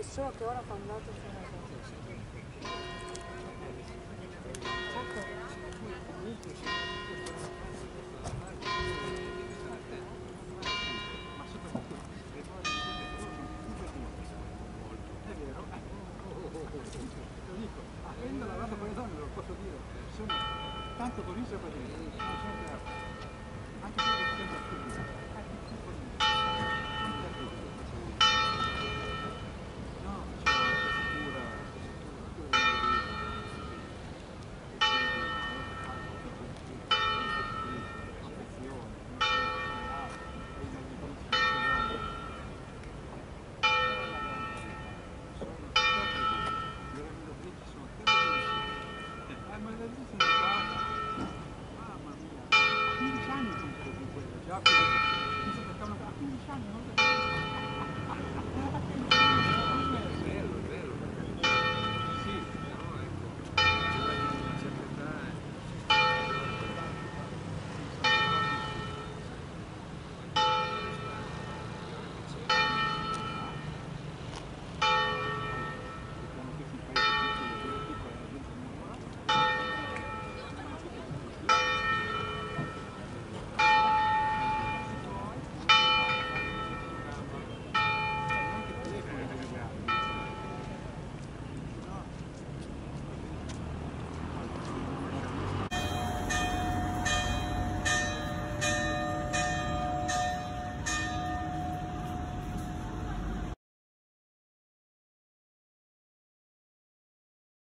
Solo che ora altro sono vero? Lo dico, avendo lavorato con le donne lo posso dire, sono tanto non sono bravo. Anche se lo sento stupido. Ja, okay. Ich habe 15 Jahre.